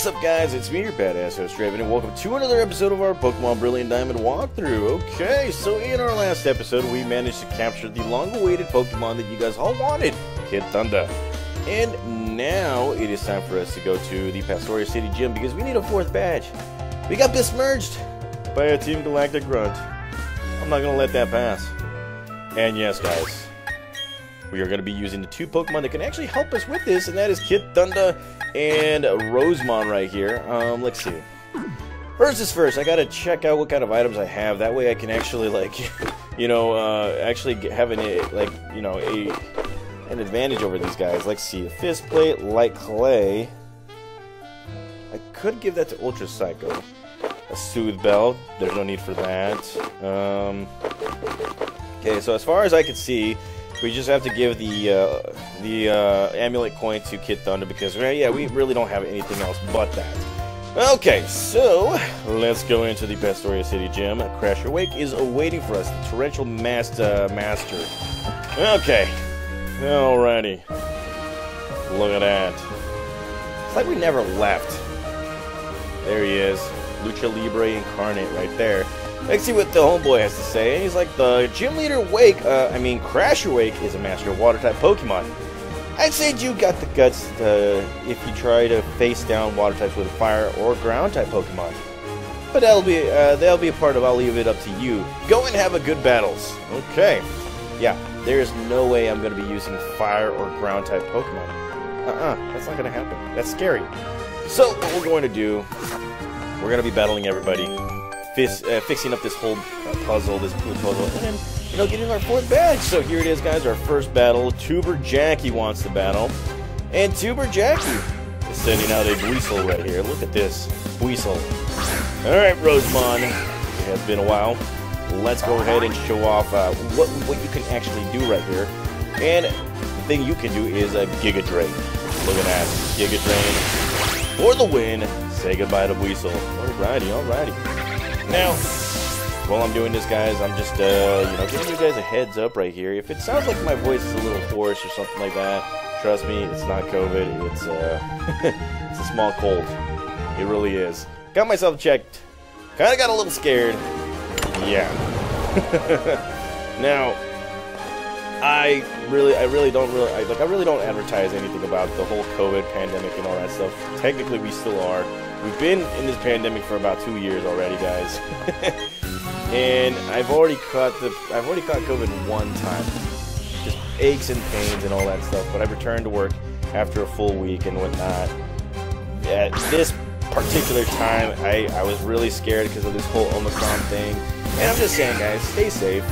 What's up, guys? It's me, your badass host, Draven, and welcome to another episode of our Pokemon Brilliant Diamond walkthrough. Okay, so in our last episode, we managed to capture the long-awaited Pokemon that you guys all wanted, Kid Thunder. And now it is time for us to go to the Pastoria City Gym because we need a fourth badge. We got besmirched by a Team Galactic Grunt. I'm not gonna let that pass. And yes, guys, we are going to be using the two Pokemon that can actually help us with this, and that is Kid Thunder and Rosemon right here. Um, let's see. First is first, I gotta check out what kind of items I have. That way I can actually, like, you know, uh, actually have an, like, you know, a an advantage over these guys. Let's see. Fist Plate, Light Clay. I could give that to Ultra Psycho. A Soothe Bell. There's no need for that. Um, okay, so as far as I can see, we just have to give the uh, the uh, amulet coin to Kid Thunder because well, yeah, we really don't have anything else but that. Okay, so let's go into the Pastoria City Gym. Crasher Wake is awaiting for us, the Torrential Master uh, Master. Okay, alrighty. Look at that. It's like we never left. There he is, Lucha Libre Incarnate right there. Let's see what the homeboy has to say. He's like, the gym leader Wake, uh, I mean, Crasher Wake is a master of water-type Pokemon. I'd say you got the guts to, if you try to face down water types with fire or ground type Pokemon. But that'll be uh, that'll be a part of. I'll leave it up to you. Go and have a good battles. Okay. Yeah, there is no way I'm going to be using fire or ground type Pokemon. Uh-uh, that's not going to happen. That's scary. So what we're going to do, we're going to be battling everybody fix, uh, fixing up this whole uh, puzzle, this blue puzzle, and then, you know, getting our fourth badge. So here it is, guys, our first battle. Tuber Jackie wants to battle. And Tuber Jackie is sending out a Buizel right here. Look at this. Buizel. Alright, Rosemon. It has been a while. Let's go ahead and show off uh, what, what you can actually do right here. And the thing you can do is a Giga Drain. Look at that. Giga Drain for the win. Say goodbye to Buizel. Alrighty, alrighty. Now, while I'm doing this, guys, I'm just, uh, you know, giving you guys a heads up right here. If it sounds like my voice is a little hoarse or something like that, trust me, it's not COVID. It's, uh, it's a small cold. It really is. Got myself checked. Kind of got a little scared. Yeah. now, I really, I really don't really, I, like, I really don't advertise anything about the whole COVID pandemic and all that stuff. Technically, we still are. We've been in this pandemic for about two years already, guys. and I've already caught the, I've already caught COVID one time. Just aches and pains and all that stuff. But I returned to work after a full week and whatnot. At this particular time, I, I was really scared because of this whole Omicron thing. And I'm just saying, guys, stay safe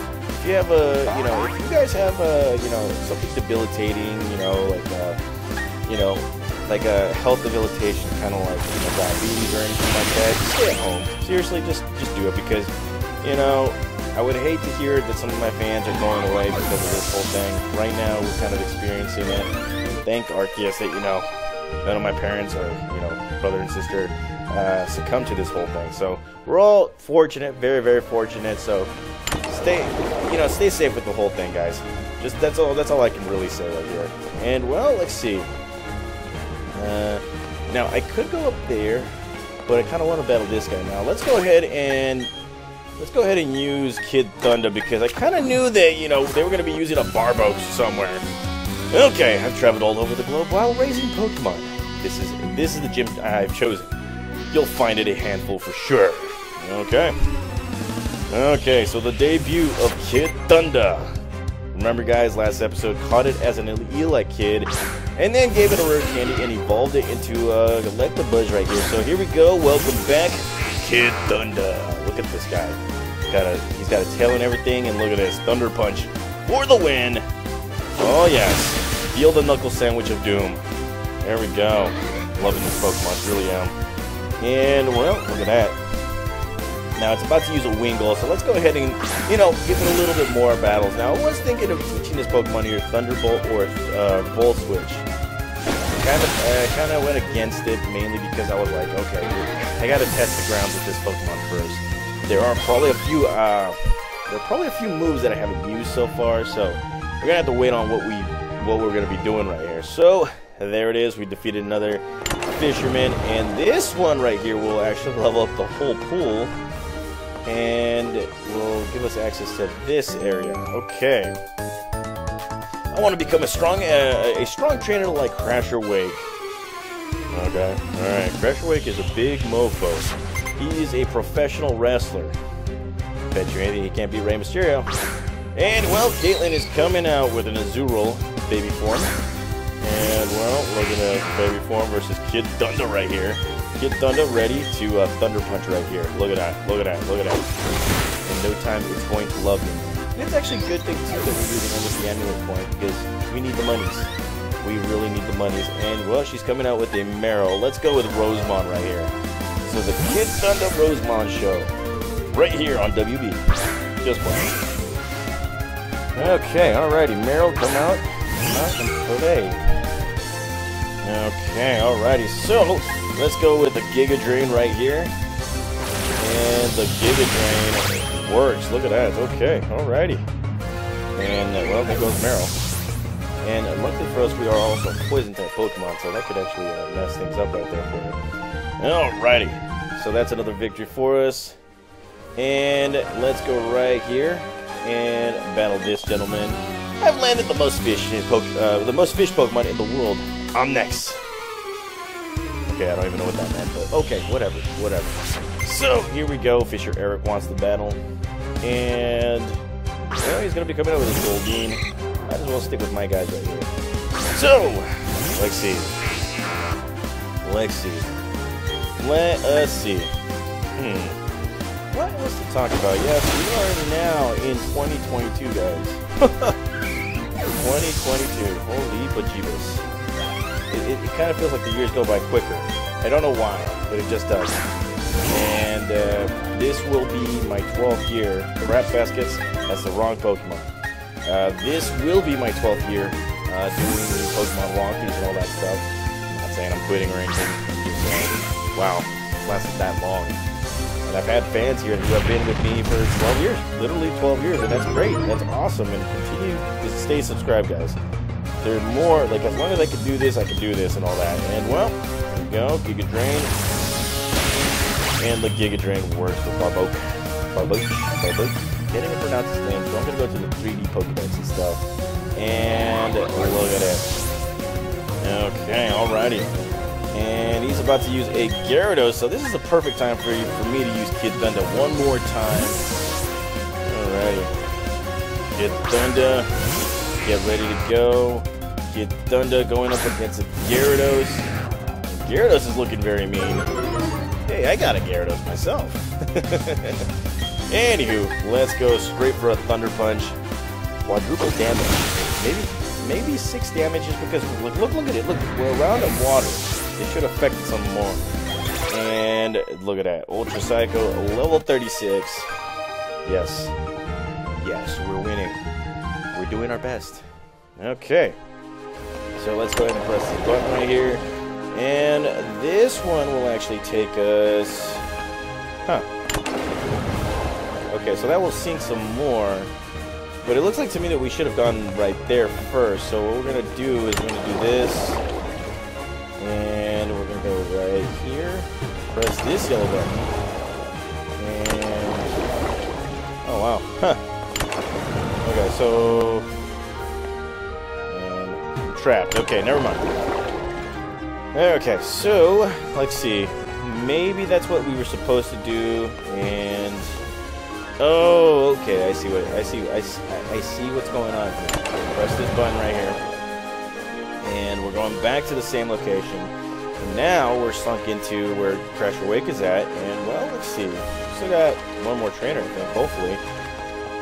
you have a, you know, if you guys have a, you know, something debilitating, you know, like, uh, you know, like a health debilitation, kind of like you know, diabetes or anything like that, stay at home. Seriously, just just do it because, you know, I would hate to hear that some of my fans are going away because of this whole thing. Right now, we're kind of experiencing it. Thank Arceus that you know none of my parents or you know brother and sister uh, succumb to this whole thing. So we're all fortunate, very very fortunate. So stay, you know, stay safe with the whole thing, guys. Just that's all. That's all I can really say right here. And well, let's see. Uh, now I could go up there, but I kind of want to battle this guy now. Let's go ahead and let's go ahead and use Kid Thunder because I kind of knew that you know they were going to be using a Barbos somewhere. Okay, I've traveled all over the globe while raising Pokemon. This is this is the gym I've chosen. You'll find it a handful for sure. Okay. Okay, so the debut of Kid Thunder. Remember, guys, last episode caught it as an Elekid, and then gave it a rare candy and evolved it into uh, Electabuzz right here. So here we go. Welcome back, Kid Thunder. Look at this guy. Got a, he's got a tail and everything, and look at this Thunder Punch for the win. Oh yes, feel the knuckle sandwich of doom. There we go. Loving this Pokemon, really am. And well, look at that. Now it's about to use a Wingull, so let's go ahead and, you know, give it a little bit more battles. Now I was thinking of teaching this Pokemon here Thunderbolt or uh, Volt Switch. Kind of, uh, kind of went against it mainly because I was like, okay, I got to test the grounds with this Pokemon first. There are probably a few, uh, there are probably a few moves that I haven't used so far, so we're gonna have to wait on what we, what we're gonna be doing right here. So there it is. We defeated another fisherman, and this one right here will actually level up the whole pool, and will give us access to this area. Okay. I want to become a strong uh, a strong trainer like Crasher Wake. Okay, alright. Crasher Wake is a big mofo. He is a professional wrestler. Bet you anything he can't beat Rey Mysterio. And, well, Caitlyn is coming out with an Azurill baby form. And, well, look at that baby form versus Kid Thunder right here. Kid Thunder ready to uh, Thunder Punch right here. Look at that, look at that, look at that. In no time, it's going to love me. It's actually a good thing, too, that we're using with the amulet point, because we need the monies. We really need the monies. And, well, she's coming out with a Marill. Let's go with Rosemond right here. So the Kid Thunder Rosemond show. Right here on WB. Just one. Okay, alrighty. Marill, come out. Come out and play. Okay, alrighty. So, let's go with the Giga Drain right here. And the Giga Drain works. Look at that. Okay, alrighty. And, uh, well, there goes Marill. And uh, luckily for us, we are also poison type Pokemon, so that could actually uh, mess things up right there for you. Alrighty. So that's another victory for us. And let's go right here and battle this gentleman. I've landed the most fish Poke uh, the most fish Pokemon in the world. I'm next. Okay, I don't even know what that meant, but okay, whatever, whatever. So here we go. Fisher Eric wants the battle, and well, he's gonna be coming out with his Goldeen. Just want to stick with my guys right here. So let's see. Let's see. Let us see. Hmm. What else to talk about? Yes, we are now in 2022, guys. 2022. Holy bejeebus. It, it, it kind of feels like the years go by quicker. I don't know why, but it just does. And uh, this will be my 12th year. The Rat Baskets, that's the wrong Pokemon. Uh, this will be my 12th year uh, doing the Pokemon walkthroughs and all that stuff. I'm not saying I'm quitting or anything. Just wow, lasted that long. And I've had fans here who have been with me for 12 years, literally 12 years, and that's great. That's awesome. And continue to stay subscribed, guys. There's more, like, as long as I can do this, I can do this and all that. And, well, go. Giga Drain. And the Giga Drain works for Barboke. Barboke. Barboke. Can't even his name, so I'm to go to the 3D Pokedex and stuff. And look at it. Okay, alrighty. And he's about to use a Gyarados, so this is a perfect time for you for me to use Kid Thunder one more time. Alrighty. Kid Thunder, get ready to go. Kid Thunder going up against a Gyarados. Gyarados is looking very mean. Hey, I got a Gyarados myself. Anywho, let's go straight for a Thunder Punch. Quadruple damage. Maybe maybe six damage just because look look look at it. Look, we're around of water. It should affect some more. And look at that. Ultra Psycho, level 36. Yes. Yes, we're winning. We're doing our best. Okay. So let's go ahead and press the button right here. And this one will actually take us... Huh. Okay, so that will sink some more. But it looks like to me that we should have gone right there first. So what we're going to do is we're going to do this. And we're going to go right here. Press this yellow button. And... Oh, wow. Huh. Okay, so... Trapped. Okay, never mind. Okay, so, let's see. Maybe that's what we were supposed to do, and... Oh, okay, I see what, I see, I, I see what's going on here. Press this button right here and we're going back to the same location. And now we're sunk into where Crasher Wake is at, and well, let's see. Still got one more trainer, I think, hopefully.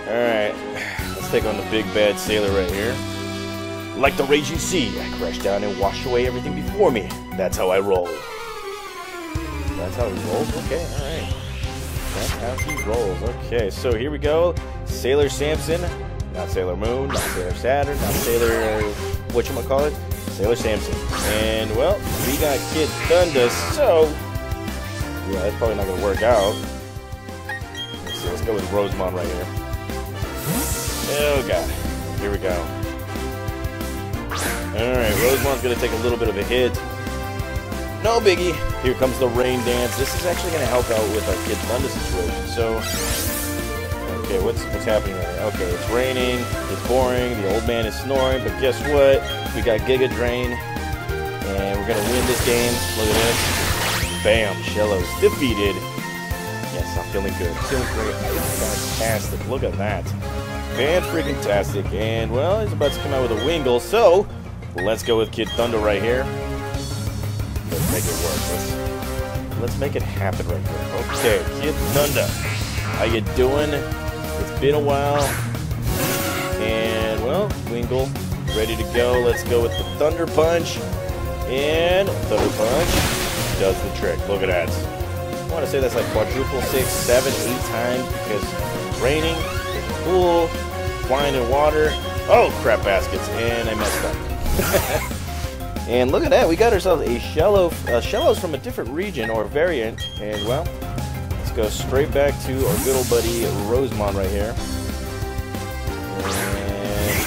Alright, let's take on the big bad sailor right here. Like the raging sea, I crash down and wash away everything before me. That's how I roll. That's how he rolls? Okay, alright. That's how he rolls. Okay, so here we go. Sailor Samson. Not Sailor Moon, not Sailor Saturn, not Sailor... Whatchamacallit? Sailor Samson. And, well, we got Kid Thunder, so... Yeah, that's probably not going to work out. Let's see, let's go with Rosemond right here. Oh, God. Here we go. Alright, Rosemond's going to take a little bit of a hit. no biggie. Here comes the rain dance. This is actually going to help out with our Kid Thunder situation. So, okay, what's what's happening right now? Okay, it's raining. It's boring. The old man is snoring. But guess what? We got Giga Drain, and we're going to win this game. Look at this. Bam, Shellos defeated. Yes, I'm feeling good. Feeling great. Fantastic. Look at that. Fan freaking tastic. And, well, he's about to come out with a Wingull. So, let's go with Kid Thunder right here. Let's make it work. Let's, let's make it happen right here. Okay, Kid Thunder. How you doing? It's been a while. And, well, Wingull, ready to go. Let's go with the Thunder Punch. And Thunder Punch does the trick. Look at that. I want to say that's like quadruple six, seven, eight times because it's raining, it's cool, flying in water. Oh, crap baskets. And I messed up. And look at that, we got ourselves a Shello, uh, Shellos from a different region or variant. And well, let's go straight back to our good old buddy Rosemon right here. And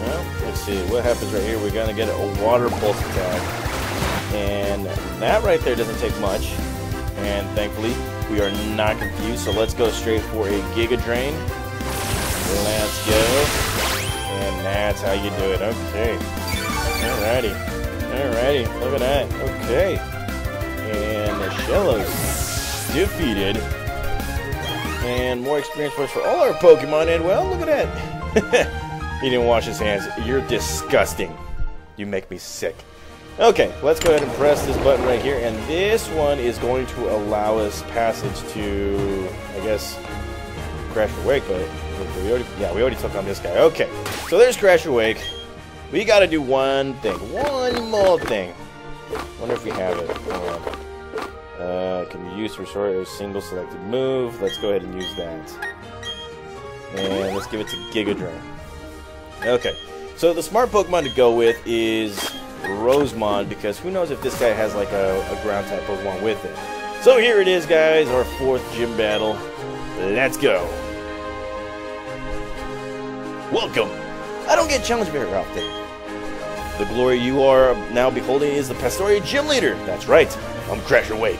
well, let's see what happens right here. We're gonna get a water pulse attack, and that right there doesn't take much. And thankfully, we are not confused. So let's go straight for a Giga Drain. Let's go. That's how you do it. Okay. Alrighty. Alrighty. Look at that. Okay. And the Shellos defeated. And more experience points for all our Pokemon. And well, look at that. he didn't wash his hands. You're disgusting. You make me sick. Okay, let's go ahead and press this button right here. And this one is going to allow us passage to, I guess, Crasher Wake. But we already, yeah, we already took on this guy. Okay, so there's Crasher Wake. We gotta do one thing. One more thing. Wonder if we have it. Uh, can you use restore a single selected move? Let's go ahead and use that. And let's give it to Giga Drain. Okay. So the smart Pokemon to go with is Rosemon, because who knows if this guy has like a, a ground type Pokemon with it. So here it is, guys, our fourth gym battle. Let's go. Welcome. I don't get challenged very often. The glory you are now beholding is the Pastoria Gym Leader. That's right, I'm Crasher Wake.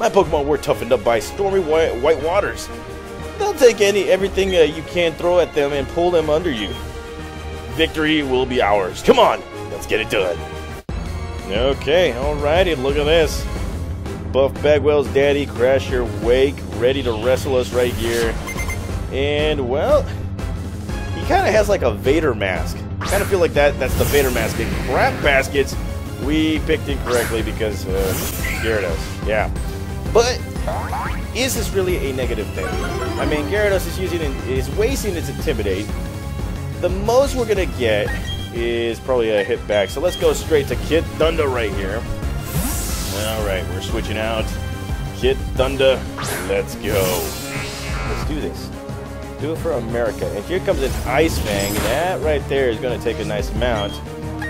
My Pokemon were toughened up by stormy white, white waters. They'll take any everything uh, you can throw at them and pull them under you. Victory will be ours. Come on, let's get it done. Okay, alrighty, look at this. Buff Bagwell's daddy, Crasher Wake, ready to wrestle us right here. And, well, kind of has like a Vader mask. kind of feel like that that's the Vader mask. And crap baskets, we picked incorrectly because uh, Gyarados. Yeah. But is this really a negative thing? I mean, Gyarados is using is wasting its Intimidate. The most we're gonna get is probably a hit back. So let's go straight to Kid Thunder right here. All right, we're switching out. Kid Thunder, let's go. Let's do this. Do it for America. And here comes an Ice Fang. That right there is going to take a nice amount.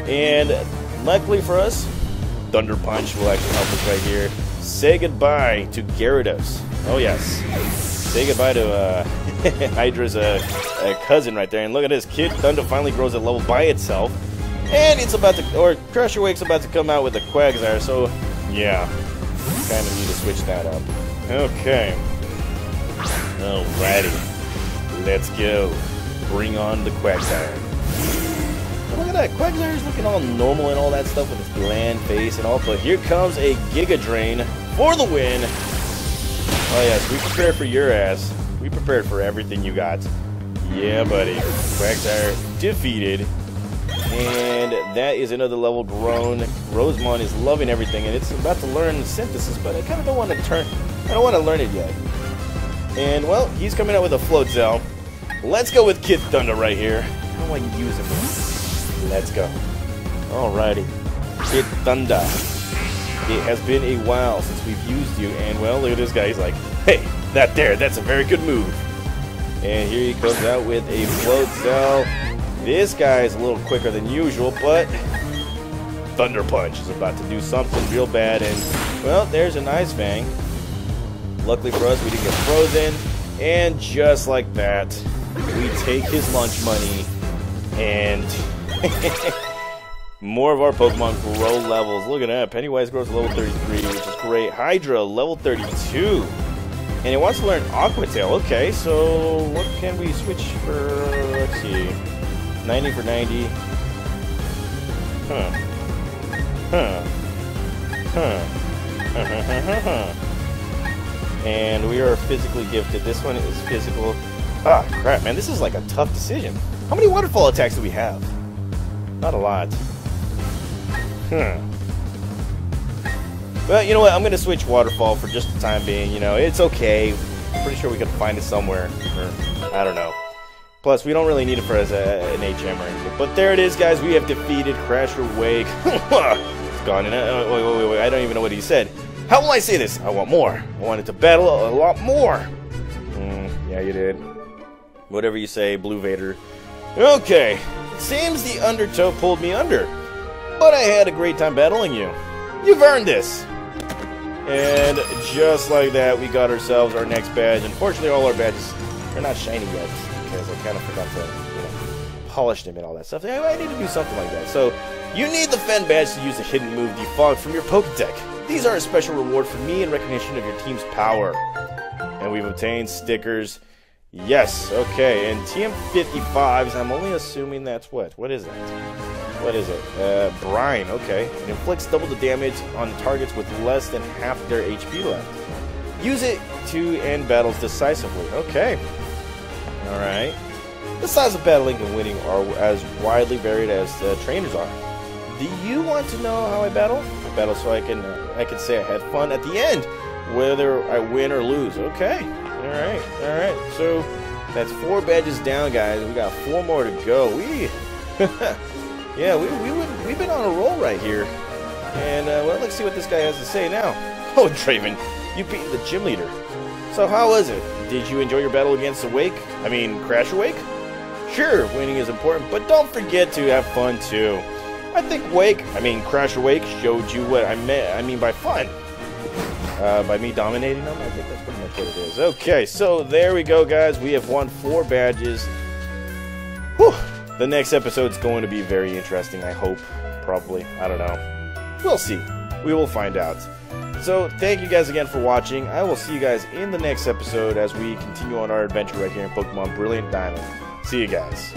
And luckily for us, Thunder Punch will actually help us right here. Say goodbye to Gyarados. Oh, yes. Say goodbye to uh, Hydra's uh, uh, cousin right there. And look at this. Kid Thunder finally grows a level by itself. And it's about to, or Crasher Wake's about to come out with a Quagsire. So, yeah. Kind of need to switch that up. Okay. Alrighty. Let's go. Bring on the Quagsire. Look at that. Quagsire is looking all normal and all that stuff with its bland face and all. But here comes a Giga Drain for the win. Oh, yes. We prepared for your ass. We prepared for everything you got. Yeah, buddy. Quagsire defeated. And that is another level grown. Rosemon is loving everything, and it's about to learn synthesis, but I kind of don't want to turn. I don't want to learn it yet. And well, he's coming out with a float Floatzel. Let's go with Kid Thunder right here. I don't want to use him. Let's go. Alrighty, Kid Thunder. It has been a while since we've used you, and well, look at this guy. He's like, hey, that there, that's a very good move. And here he comes out with a float Floatzel. This guy is a little quicker than usual, but Thunder Punch is about to do something real bad. And, well, there's an Ice Fang. Luckily for us, we didn't get frozen. And just like that, we take his lunch money and more of our Pokemon grow levels. Look at that. Pennywise grows level 33, which is great. Hydra, level 32. And it wants to learn Aqua Tail. Okay, so what can we switch for? Let's see. 90 for 90. Huh. Huh. Huh. and we are physically gifted. This one is physical. Ah, crap, man. This is like a tough decision. How many waterfall attacks do we have? Not a lot. Hmm. But you know what? I'm gonna switch waterfall for just the time being. You know, it's okay. I'm Pretty sure we can find it somewhere. Or, I don't know. Plus, we don't really need it for as a, an HM or anything. But there it is, guys. We have defeated Crasher Wake. it's gone. And, uh, wait, wait, wait, wait. I don't even know what he said. How will I say this? I want more. I wanted to battle a lot more. Mm, yeah, you did. Whatever you say, Blue Vader. Okay. It seems the Undertow pulled me under. But I had a great time battling you. You've earned this. And just like that, we got ourselves our next badge. Unfortunately, all our badges are not shiny yet because I kind of forgot to, you know, polish them and all that stuff. I need to do something like that. So, you need the Fen Badge to use the hidden move Defog from your Poketch. These are a special reward for me in recognition of your team's power. And we've obtained stickers. Yes, okay. And TM55s, I'm only assuming that's what? What is that? What is it? Uh, Brine, okay. It inflicts double the damage on targets with less than half their HP left. Use it to end battles decisively. Okay. Alright. The size of battling and winning are as widely varied as the trainers are. Do you want to know how I battle? I battle so I can I can say I had fun at the end, whether I win or lose. Okay. Alright, alright. So that's four badges down, guys. We got four more to go. We Yeah, we, we would, we've been on a roll right here. And, uh, well, let's see what this guy has to say now. Oh, Draven, you beat the gym leader. So how was it? Did you enjoy your battle against Awake? I mean, Crasher Wake? Sure, winning is important, but don't forget to have fun too. I think Wake, I mean Crasher Wake, showed you what I meant. I mean by fun. Uh, by me dominating them, I think that's pretty much what it is. Okay, so there we go, guys. We have won four badges. Whew. The next episode's going to be very interesting, I hope. Probably. I don't know. We'll see. We will find out. So, thank you guys again for watching. I will see you guys in the next episode as we continue on our adventure right here in Pokemon Brilliant Diamond. See you guys.